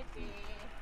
Okay.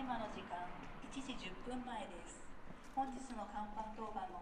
1時10分前です。本日の看板当番の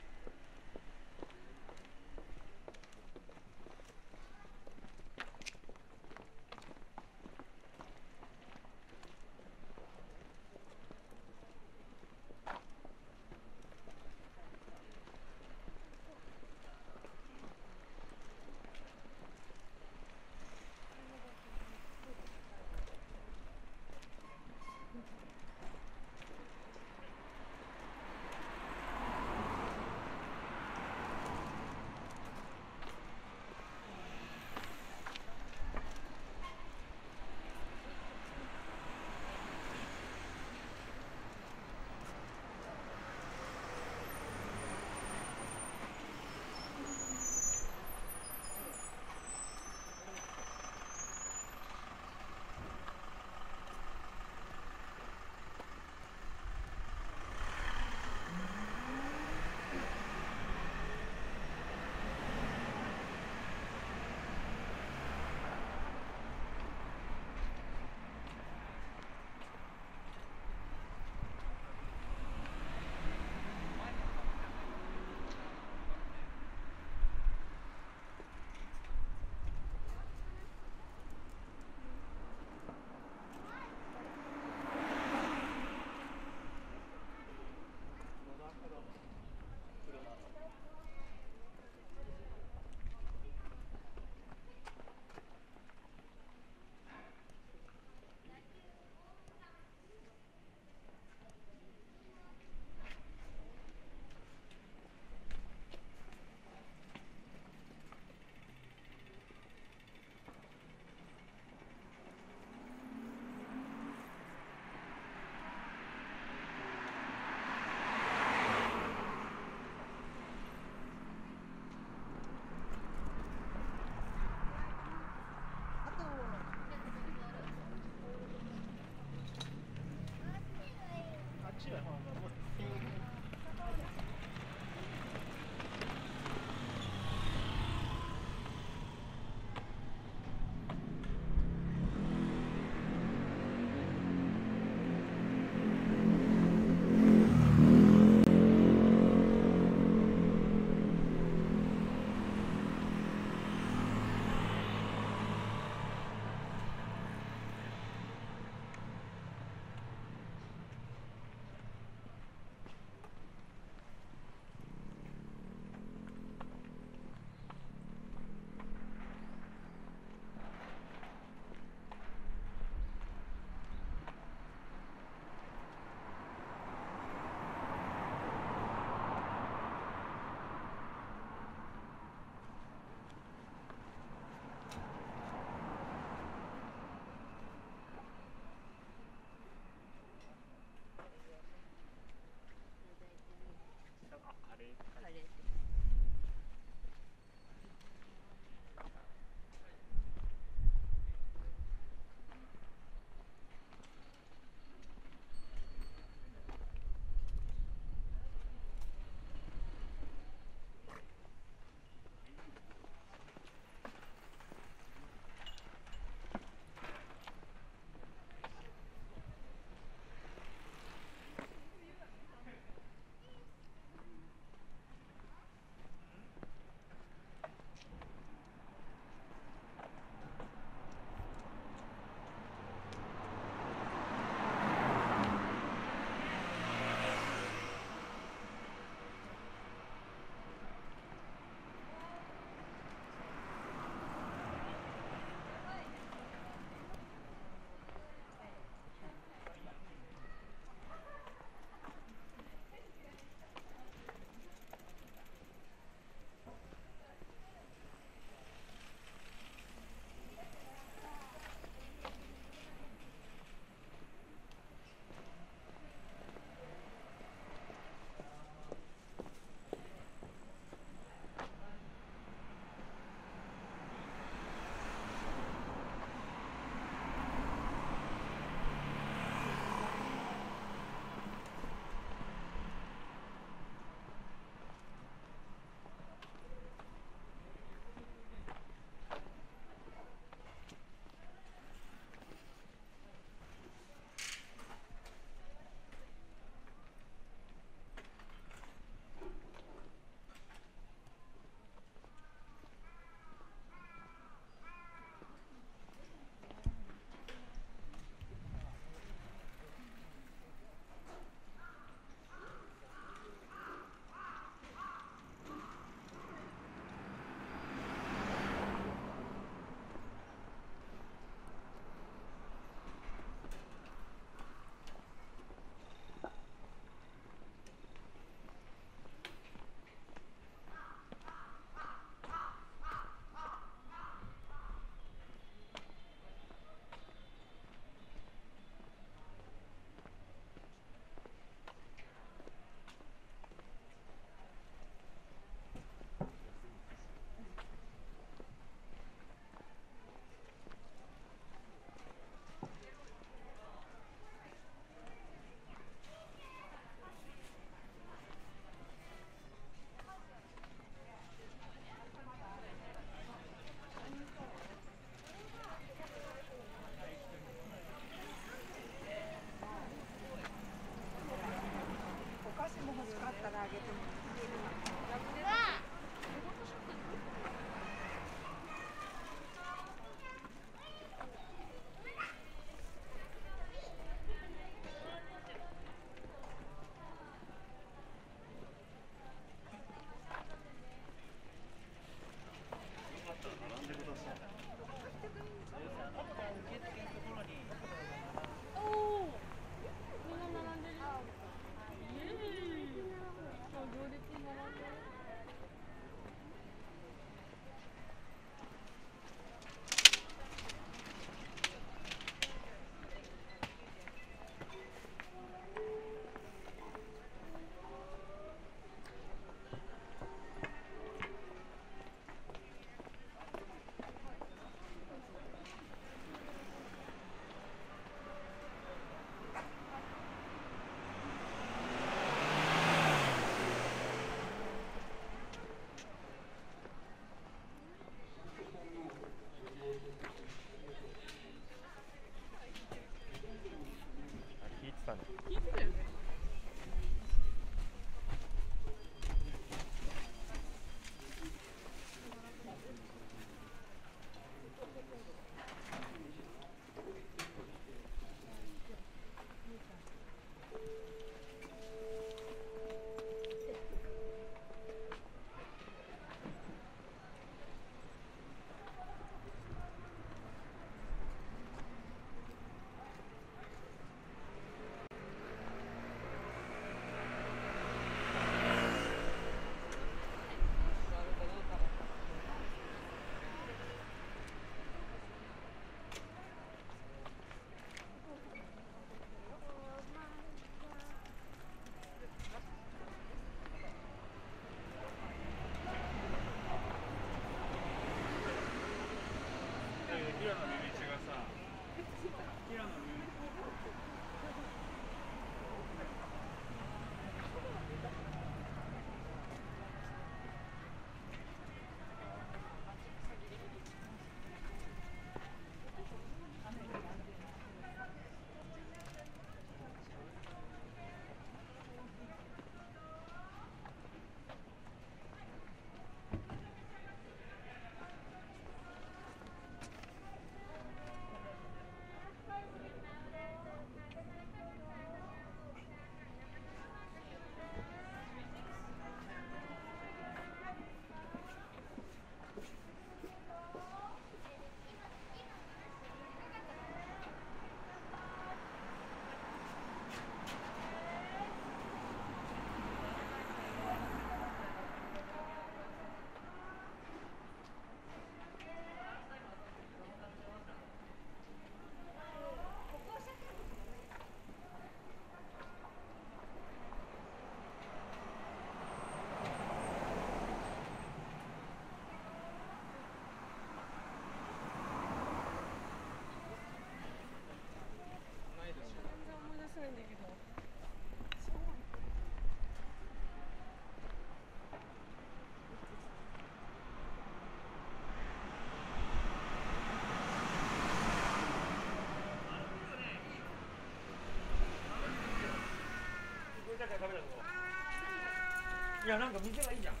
やなんか店がいいじゃん。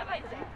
Давайте.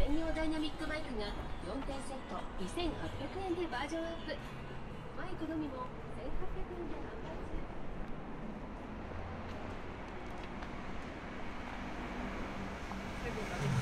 専用ダイナミックバイクが4点セット2800円でバージョンアップ。バイクのみも1800円で販売中。まあスト